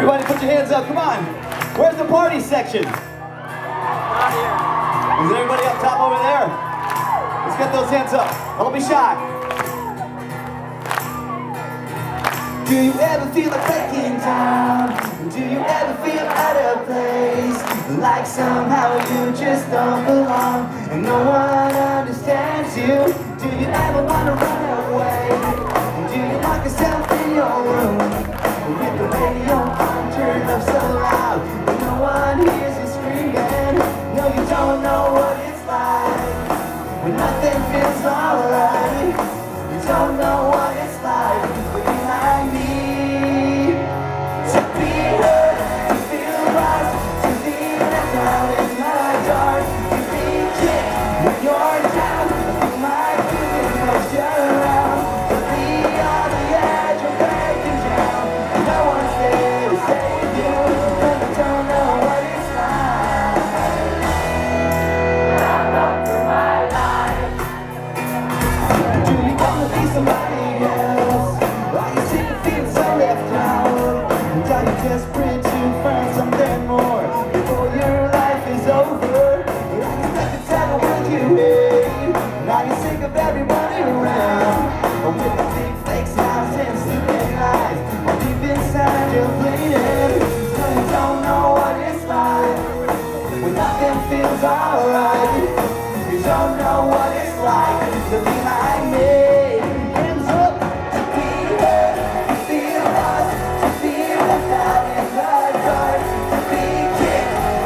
Everybody put your hands up, come on. Where's the party section? Is here. Is everybody up top over there? Let's get those hands up. Don't be shy. Do you ever feel like breaking down? Do you ever feel out of place? Like somehow you just don't belong and no one understands you? Do you ever wanna run away? Do you lock yourself desperate to find something more. Before your life is over And I can step inside you, babe And I can sick of everyone around With the thick flakes, eyes, and deep inside your bleeding. You don't know what it's like When nothing feels alright You don't know what it's like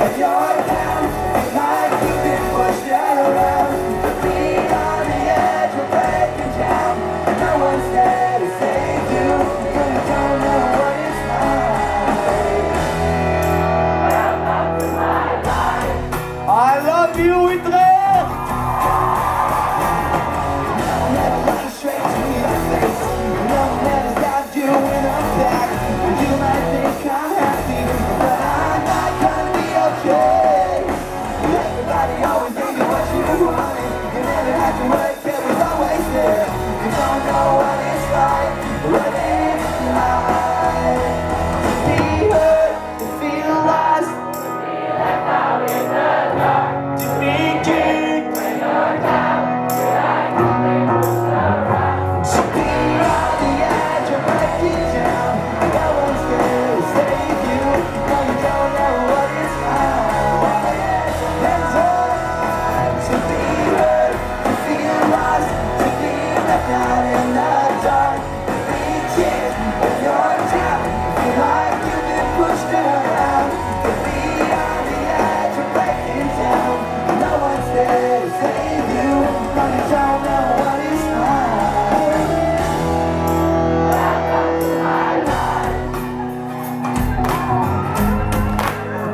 ai, ai.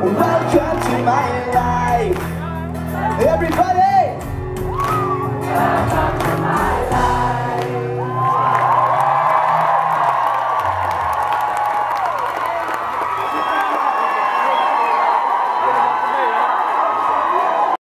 Welcome to my life. Everybody!